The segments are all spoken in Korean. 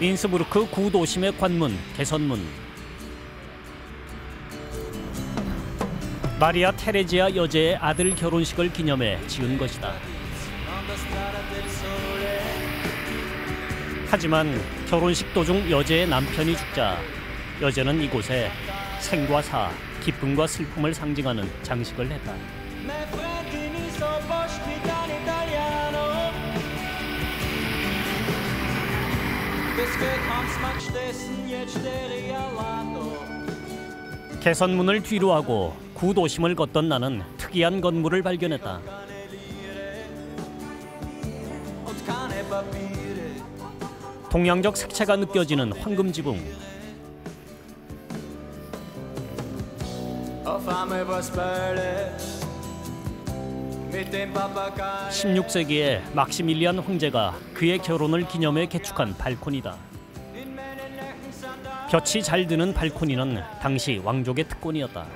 인스부르크 구도심의 관문 개선문 마리아 테레지아 여제의 아들 결혼식을 기념해 지은 것이다. 하지만 결혼식 도중 여제의 남편이 죽자 여제는 이곳에 생과 사, 기쁨과 슬픔을 상징하는 장식을 했다. 개선문을 뒤로 하고 구도심을 걷던 나는 특이한 건물을 발견했다. 동양적 색채가 느껴지는 황금 지붕. 16세기에 막시밀리안 황제가 그의 결혼을 기념해 개축한 발코니다. 볕이 잘 드는 발코니는 당시 왕족의 특권이었다.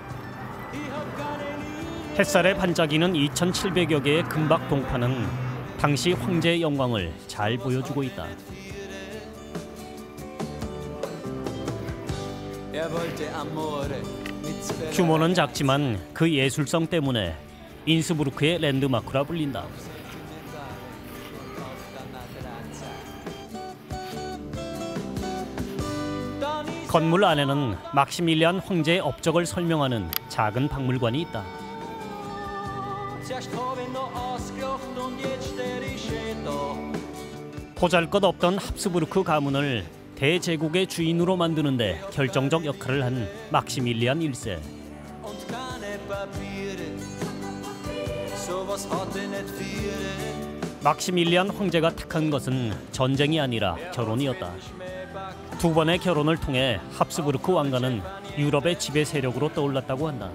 햇살에 반짝이는 2,700여 개의 금박 동판은 당시 황제의 영광을 잘 보여주고 있다. 규모는 작지만 그 예술성 때문에 인스부르크의 랜드마크라 불린다. 건물 안에는 막시밀리안 황제의 업적을 설명하는 작은 박물관이 있다. Da 보잘것 없던 합스부르크 가문을 대제국의 주인으로 만드는데 결정적 역할을 한 막시밀리안 1세. 막시밀리안 황제가 택한 것은 전쟁이 아니라 결혼이었다. 두 번의 결혼을 통해 합스부르크 왕가는 유럽의 지배 세력으로 떠올랐다고 한다.